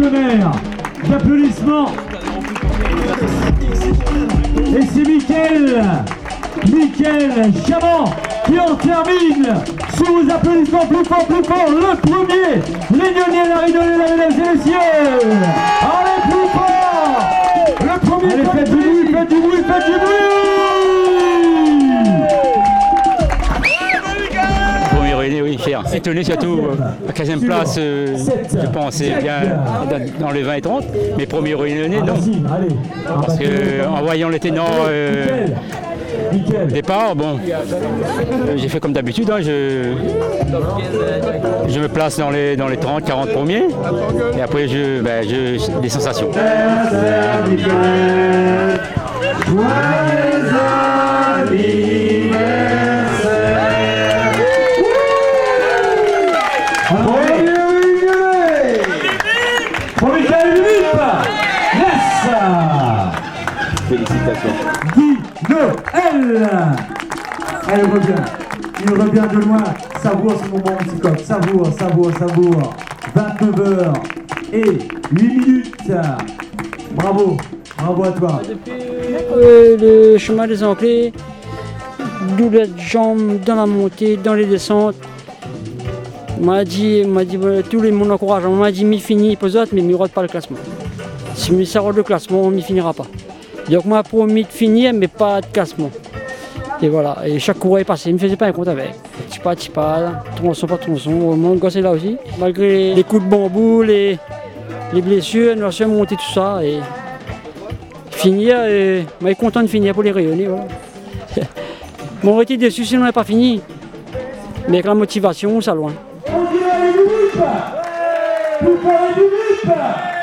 tonnerre d'applaudissements. Et c'est Mickaël, Mickaël Chamant qui en termine sous vos applaudissements plus fort, plus fort, le premier, les Lyonnais la Ridolé, mesdames et messieurs. Étonné surtout à 15e place, euh, je pensais bien dans, les 20 et 30, mais premier réunionnais, non. Parce qu'en voyant les ténors euh, départ, bon, j'ai fait comme d'habitude, hein, je, je me place dans les, dans les 30, 40 premiers, et après je, ben, je des sensations. Elle Elle revient. Il revient de loin. Savoure ce moment, petit coq. Savoure, savoure, savoure. 29h et 8 minutes. Bravo. Bravo à toi. Euh, le chemin des Anglais, double jambe dans la montée, dans les descentes. M'a dit, m'a dit tous les monde. On m'a dit mi fini, peut-être, mais mi pas le classement. Si mi ça le classement, on n'y finira pas. Donc moi promis de finir, mais pas de classement. Et voilà, et chaque coureur est passé, il ne faisait pas un compte avec. Petit pas, tronçon pas tronçon, mon gosse est là aussi. Malgré les coups de bambou, les, les blessures, nous avons monté tout ça. Et finir, et, moi, content de finir pour les rayonner. Voilà. Mon aurait été déçu si on n'avait pas fini. Mais avec la motivation, ça loin. Eu direi de luta! Por causa de luta!